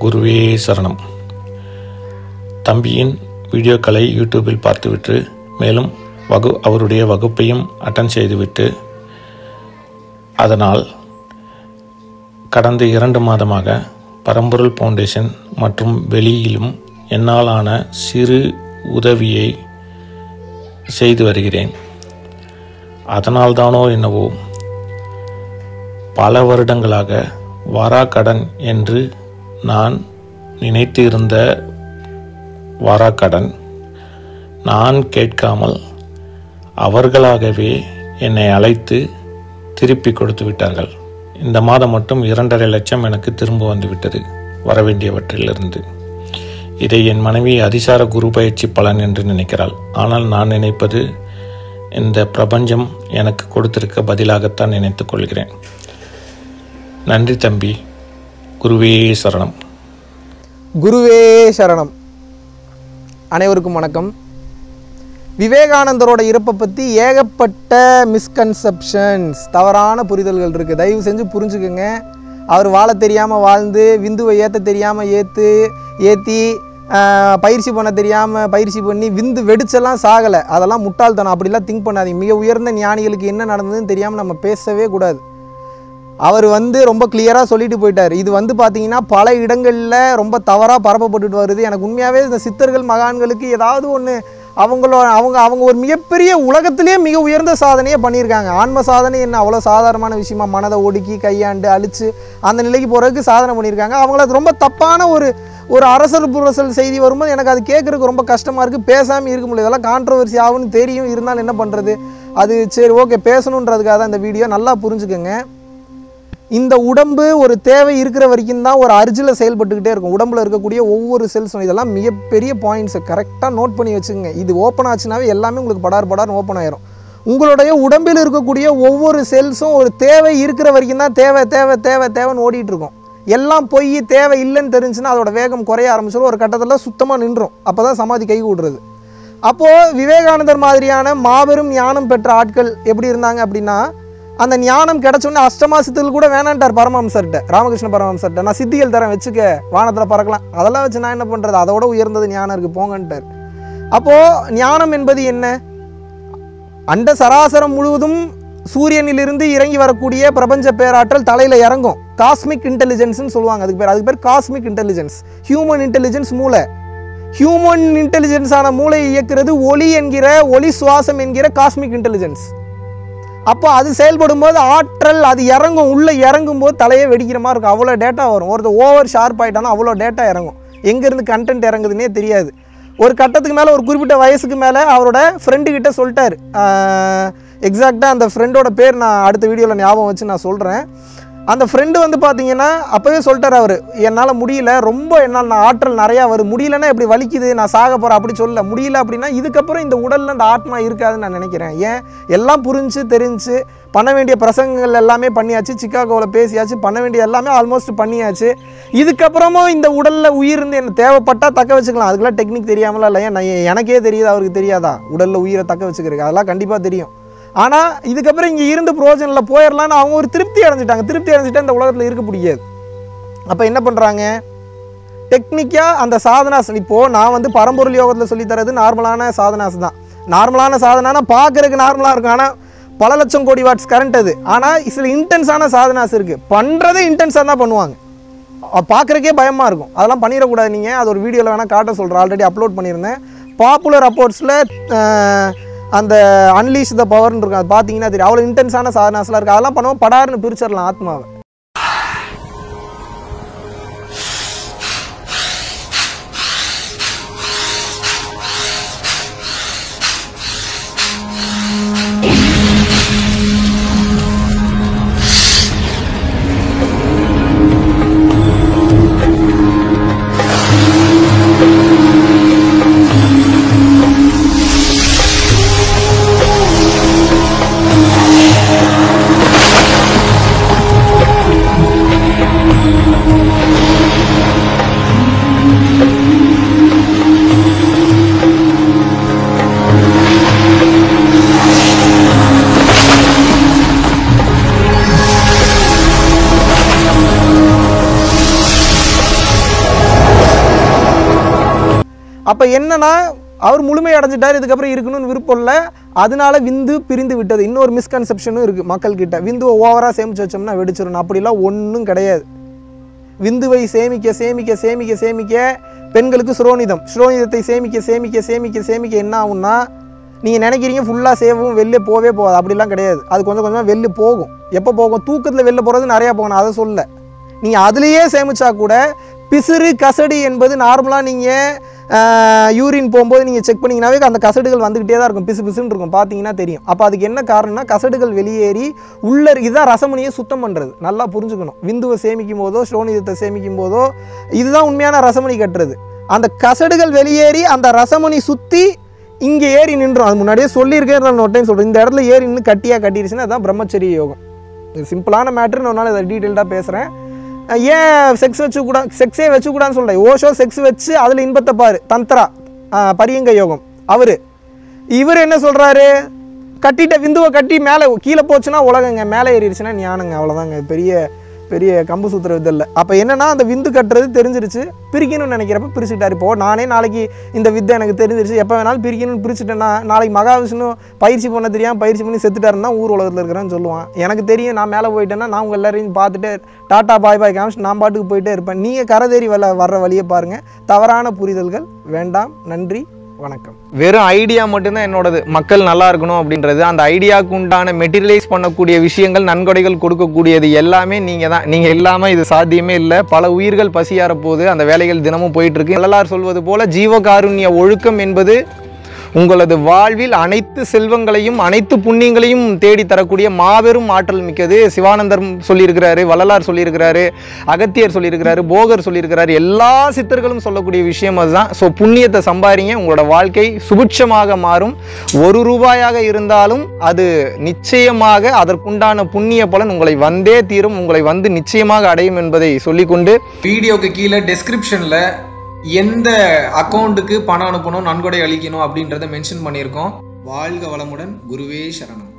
குருவே சரணம். தம்பியின் வீடியோக்களை யூடியூபில் பார்த்துவிட்டு மேலும் வகு அவருடைய வகுப்பையும் அட்டன் செய்துவிட்டு அதனால் கடந்த இரண்டு மாதமாக பரம்பொருள் ஃபவுண்டேஷன் மற்றும் வெளியிலும் என்னாலான சிறு உதவியை செய்து வருகிறேன். அதனால்தானோ என்னவோ பல வருடங்களாக வாராக்கடன் என்று நான் நினைத்து இருந்த வாராக்கடன் நான் கேட்காமல் அவர்களாகவே என்னை அழைத்து திருப்பி கொடுத்து விட்டார்கள். இந்த மாதம் மட்டும் இரண்டரை லட்சம் எனக்கு திரும்ப வந்துவிட்டது வரவேண்டியவற்றிலிருந்து. இதை என் மனைவி அதிசார குரு பயிற்சி பலன் என்று நினைக்கிறாள். ஆனால் நான் நினைப்பது இந்த பிரபஞ்சம் எனக்கு கொடுத்திருக்க பதிலாகத்தான் நினைத்துக் கொள்கிறேன். நன்றி தம்பி. குருவே சரணம். குருவே சரணம். அனைவருக்கும் வணக்கம். விவேகானந்தரோட இறப்பை பற்றி ஏகப்பட்ட மிஸ்கன்செப்ஷன்ஸ் தவறான புரிதல்கள் இருக்குது தயவு செஞ்சு புரிஞ்சுக்குங்க. அவர் வாழ தெரியாமல் வாழ்ந்து விந்துவை ஏற்ற தெரியாமல் ஏற்று ஏற்றி பயிற்சி பண்ண தெரியாமல் பயிற்சி பண்ணி விந்து வெடிச்செல்லாம் சாகலை. அதெல்லாம் முட்டாள்தனம். அப்படிலாம் திங்க் பண்ணாதீங்க. மிக உயர்ந்த ஞானிகளுக்கு என்ன நடந்ததுன்னு தெரியாமல் நம்ம பேசவே கூடாது. அவர் வந்து ரொம்ப கிளியராக சொல்லிட்டு போயிட்டார். இது வந்து பார்த்தீங்கன்னா பல இடங்களில் ரொம்ப தவறாக பரப்பப்பட்டுட்டு வருது. எனக்கு உண்மையாகவே இந்த சித்தர்கள் மகான்களுக்கு ஏதாவது ஒன்று அவங்களோட அவங்க அவங்க ஒரு மிகப்பெரிய உலகத்திலேயே மிக உயர்ந்த சாதனையை பண்ணியிருக்காங்க. ஆன்ம சாதனை என்ன? அவ்வளோ சாதாரணமான விஷயமா மனதை ஒடுக்கி கையாண்டு அழிச்சு அந்த நிலைக்கு போகிறதுக்கு சாதனை பண்ணியிருக்காங்க. அவங்கள அது ரொம்ப தப்பான ஒரு ஒரு அரசல் புரசல் செய்தி வரும்போது எனக்கு அது கேட்குறதுக்கு ரொம்ப கஷ்டமாக இருக்குது பேசாமல் இருக்க முடியல. இதெல்லாம் கான்ட்ரவர்சி ஆகும்னு தெரியும். இருந்தாலும் என்ன பண்ணுறது அது சரி ஓகே பேசணுன்றதுக்காக தான் இந்த வீடியோ நல்லா புரிஞ்சுக்கோங்க. இந்த உடம்பு ஒரு தேவை இருக்கிற வரைக்கும் தான் ஒரு அரிஜில் செயல்பட்டுக்கிட்டே இருக்கும். உடம்புல இருக்கக்கூடிய ஒவ்வொரு செல்ஸும் இதெல்லாம் மிகப்பெரிய பாயிண்ட்ஸை கரெக்டாக நோட் பண்ணி வச்சுக்கோங்க. இது ஓப்பன் ஆச்சுனாவே எல்லாமே உங்களுக்கு படார் படார் ஓப்பன் ஆயிரும். உங்களுடைய உடம்பில் இருக்கக்கூடிய ஒவ்வொரு செல்ஸும் ஒரு தேவை இருக்கிற வரைக்கும் தான் தேவை தேவை தேவை தேவைன்னு ஓடிட்டு இருக்கும். எல்லாம் போய் தேவை இல்லைன்னு தெரிஞ்சுன்னா அதோட வேகம் குறைய ஆரம்பிச்சிடும் ஒரு கட்டத்தில் சுத்தமாக நின்றும் அப்போ தான் சமாதி கை கூடுறது. அப்போது விவேகானந்தர் மாதிரியான மாபெரும் ஞானம் பெற்ற ஆட்கள் எப்படி இருந்தாங்க அப்படின்னா அந்த ஞானம் கிடைச்சோடனே அஷ்டமா கூட வேணான்ட்டார் பரமஹம்சர்கிட்ட ராமகிருஷ்ண பரமஹம்சர்கிட்ட. நான் சித்திகள் தரேன் வச்சுக்க வானத்தில் பறக்கலாம். அதெல்லாம் வச்சு நான் என்ன பண்ணுறது அதோட உயர்ந்தது ஞானம் இருக்குது போங்கன்ட்டார். அப்போது ஞானம் என்பது என்ன? அண்ட சராசரம் முழுவதும் சூரியனிலிருந்து இறங்கி வரக்கூடிய பிரபஞ்ச பேராற்றல் தலையில் இறங்கும். காஸ்மிக் இன்டெலிஜென்ஸ்னு சொல்லுவாங்க அதுக்கு பேர் அதுக்கு பேர் காஸ்மிக் இன்டெலிஜென்ஸ் ஹியூமன் இன்டெலிஜென்ஸ் மூளை ஹியூமன் இன்டெலிஜென்ஸான மூளை இயக்கிறது ஒளி என்கிற ஒளி சுவாசம் என்கிற காஸ்மிக் இன்டெலிஜென்ஸ் அப்போ அது செயல்படும் போது ஆற்றல் அது இறங்கும் உள்ளே இறங்கும் போது தலையே வெடிக்கிற மாதிரி இருக்கும். அவ்வளோ டேட்டா வரும். ஒருத்தர் ஓவர் ஷார்ப் ஆகிட்டானா அவ்வளோ டேட்டா இறங்கும். எங்கேருந்து கண்டென்ட் இறங்குதுன்னே தெரியாது. ஒரு கட்டத்துக்கு மேலே ஒரு குறிப்பிட்ட வயசுக்கு மேலே அவரோட ஃப்ரெண்டு கிட்ட சொல்லிட்டார். எக்ஸாக்டாக அந்த ஃப்ரெண்டோட பேர் நான் அடுத்த வீடியோவில் ஞாபகம் வச்சு நான் சொல்கிறேன் அந்த ஃப்ரெண்டு வந்து பார்த்தீங்கன்னா அப்போவே சொல்லிட்டார் அவர் என்னால் முடியல ரொம்ப என்னால் நான் ஆற்றல் நிறையா வரும் முடியலன்னா எப்படி வலிக்குது நான் சாக போகிறேன் அப்படி சொல்லல. முடியல அப்படின்னா இதுக்கப்புறம் இந்த உடலில் அந்த ஆத்மா இருக்காதுன்னு நான் நினைக்கிறேன். ஏன்? எல்லாம் புரிஞ்சு தெரிஞ்சு பண்ண வேண்டிய பிரசங்கங்கள் எல்லாமே பண்ணியாச்சு சிக்காகோவில் பேசியாச்சு பண்ண வேண்டிய எல்லாமே ஆல்மோஸ்ட் பண்ணியாச்சு. இதுக்கப்புறமும் இந்த உடலில் உயிர் என்ன தேவைப்பட்டால் தக்க வச்சுக்கலாம். அதுக்கெல்லாம் டெக்னிக் தெரியாமலாம் இல்லை ஏன் நான் எனக்கே தெரியுது அவருக்கு தெரியாதா? உடலில் உயிரை தக்க வச்சுக்கிறதுக்கு. அதெல்லாம் கண்டிப்பாக தெரியும். ஆனால் இதுக்கப்புறம் இங்கே இருந்து பிரோஜனில் போயிடலான்னு அவங்க ஒரு திருப்தி அடைஞ்சிட்டாங்க. திருப்தி அடைஞ்சிட்டா இந்த உலகத்தில் இருக்க முடியாது. அப்போ என்ன பண்ணுறாங்க டெக்னிக்காக அந்த சாதனாஸ் இப்போது நான் வந்து பரம்பொருள் யோகத்தில் சொல்லித்தரது நார்மலான சாதனாஸ் தான். நார்மலான சாதனானா பார்க்குறதுக்கு நார்மலாக இருக்கும். ஆனால் பல லட்சம் கோடி வாட்ஸ் கரண்ட் அது. ஆனால் சில இன்டென்ஸான சாதனாஸ் இருக்குது பண்ணுறதே இன்டென்ஸாக தான் பண்ணுவாங்க. பார்க்குறக்கே பயமாக இருக்கும். அதெல்லாம் பண்ணிடக்கூடாது நீங்கள் அது ஒரு வீடியோவில் வேணால் காட்ட சொல்கிறேன் ஆல்ரெடி அப்லோட் பண்ணியிருந்தேன். பாப்புலர் அப்போர்ட்ஸில் அந்த அன்லீஷ் த பவர்னு இருக்கும். அது பார்த்தீங்கன்னா தெரியும். அவ்வளோ இன்டென்ஸான சாதனாஸ்லாம் இருக்குது அதெல்லாம் பண்ணுவோம் படாருன்னு பிரிச்சிடலாம் ஆத்மாவை. அப்போ என்னன்னா அவர் முழுமை அடைஞ்சிட்டார் இதுக்கப்புறம் இருக்கணும்னு விருப்பம் இல்லை. அதனால விந்து பிரிந்து விட்டது. இன்னொரு மிஸ்கன்செப்ஷனும் இருக்குது மக்கள்கிட்ட. விந்துவை ஓவராக சேமிச்சு வச்சோம்னா வெடிச்சிடணும் அப்படிலாம் ஒன்றும் கிடையாது. விந்துவை சேமிக்க சேமிக்க சேமிக்க சேமிக்க பெண்களுக்கு சுரோனிதம். சுரோனிதத்தை சேமிக்க சேமிக்க சேமிக்க சேமிக்க என்ன ஆகும்னா நீங்கள் நினைக்கிறீங்க ஃபுல்லாக சேவும் வெளில போவே போகாது. அப்படிலாம் கிடையாது. அது கொஞ்சம் கொஞ்சமாக வெளில போகும். எப்போ போகும்? தூக்கத்தில் வெளில போகிறது நிறையா போகணும். அதை சொல்ல. நீங்கள் அதுலேயே சேமித்தா கூட பிசிறு கசடி என்பது நார்மலாக நீங்கள் யூரின் போகும்போது நீங்கள் செக் பண்ணிங்கனாவே அந்த கசடுகள் வந்துக்கிட்டே தான் இருக்கும். பிசு பிசுன்னு இருக்கும். பார்த்தீங்கன்னா தெரியும். அப்போ அதுக்கு என்ன காரணம்னா கசடுகள் வெளியேறி உள்ள இதுதான் ரசமணியை சுத்தம் பண்ணுறது நல்லா புரிஞ்சுக்கணும். விந்துவை சேமிக்கும் போதோ ஸ்ரோனிதத்தை சேமிக்கும் போதோ இதுதான் உண்மையான ரசமணி கட்டுறது. அந்த கசடுகள் வெளியேறி அந்த ரசமணி சுற்றி இங்கே ஏறி நின்றோம். அது முன்னாடியே சொல்லியிருக்கேன் நான் ஒரு டைம் சொல்கிறேன் இந்த இடத்துல ஏறி நின்று கட்டியாக கட்டிடுச்சுன்னா அதுதான் பிரம்மச்சரிய யோகம். இது சிம்பிளான மேட்ரு ஒரு நாள் இதை டீட்டெயில்டாக பேசுகிறேன் ஏன் செக்ஸ் வச்சுக்கூடா செக்ஸே வச்சுக்கூடான்னு சொல்கிறேன் ஓஷோ செக்ஸ் வச்சு அதில் இன்பத்தை பாரு. தந்திரா பரியங்க யோகம். அவர். இவர் என்ன சொல்கிறாரு கட்டிட்ட விந்துவை கட்டி மேலே கீழே போச்சுன்னா உலகங்க மேலே ஏறிடுச்சுன்னா ஞானங்க. அவ்வளோதாங்க பெரிய பெரிய கம்பு சுத்துற இது இல்லை. அப்போ என்னன்னா அந்த விந்து கட்டுறது தெரிஞ்சிருச்சு. பிரிக்கணும்னு நினைக்கிறப்ப பிரிச்சுட்டார் இப்போது நானே நாளைக்கு இந்த வித்தை எனக்கு தெரிஞ்சிருச்சு. எப்போ வேணாலும் பிரிக்கணும்னு பிரிச்சுட்டேன்னா நாளைக்கு மகாவிஷ்ணு பயிற்சி பண்ண தெரியாமல் பயிற்சி பண்ணி செத்துட்டாருன்னா ஊர் உலகத்தில் இருக்கிறேன்னு சொல்லுவான். எனக்கு தெரியும் நான் மேலே போயிட்டேன்னா நான் உங்கள் எல்லாரையும் பார்த்துட்டு டாட்டா பாய் பாய் காமிச்சு நான் பாட்டுக்கு போயிட்டே இருப்பேன். நீங்கள் கரதேறி வர வர்ற வழியை பாருங்கள் தவறான புரிதல்கள் வேண்டாம். நன்றி. வணக்கம். வெறும் ஐடியா மட்டும்தான் என்னோடது. மக்கள் நல்லா இருக்கணும் அப்படின்றது. அந்த ஐடியாவுக்கு உண்டான மெட்டீரியலைஸ் பண்ணக்கூடிய விஷயங்கள் நன்கொடைகள் கொடுக்கக்கூடியது எல்லாமே நீங்கள் தான். நீங்கள் இல்லாமல் இது சாத்தியமே இல்லை. பல உயிர்கள் பசியார போது அந்த வேலைகள் தினமும் போயிட்டுருக்கு எல்லாரும் சொல்வது போல் ஜீவகாருண்ய ஒழுக்கம் என்பது உங்களது வாழ்வில் அனைத்து செல்வங்களையும் அனைத்து புண்ணியங்களையும் தேடி தரக்கூடிய மாபெரும் ஆற்றல் மிக்கது சிவானந்தர் சொல்லியிருக்கிறாரு வள்ளலார் சொல்லியிருக்கிறாரு அகத்தியர் சொல்லியிருக்கிறாரு போகர் சொல்லியிருக்கிறாரு. எல்லா சித்தர்களும் சொல்லக்கூடிய விஷயம் அதுதான். ஸோ புண்ணியத்தை சம்பாதிங்க உங்களோட வாழ்க்கை சுபிட்சமாக மாறும். ஒரு ரூபாயாக இருந்தாலும் அது நிச்சயமாக அதற்குண்டான புண்ணிய பலன் உங்களை வந்தே தீரும். உங்களை வந்து நிச்சயமாக அடையும் என்பதை சொல்லிக்கொண்டு வீடியோக்கு கீழே டெஸ்கிரிப்ஷனில் எந்த அக்கௌண்ட்டுக்கு பணம் அனுப்பணும் நன்கொடை அளிக்கணும் அப்படின்றத மென்ஷன் பண்ணியிருக்கோம். வாழ்க வளமுடன் குருவே சரணம்.